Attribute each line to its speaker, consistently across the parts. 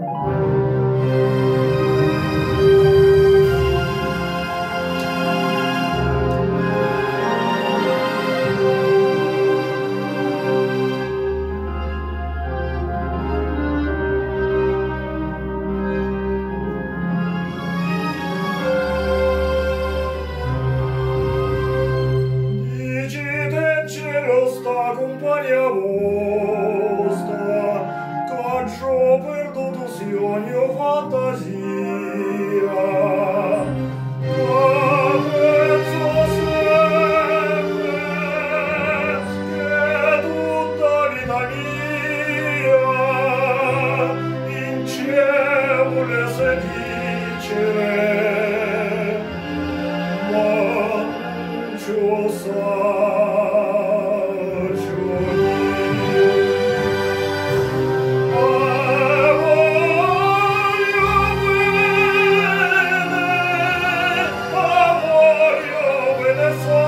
Speaker 1: Bye. Eu o voto hoje. therefore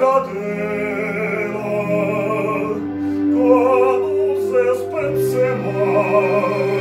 Speaker 1: cadela, como se pensemos.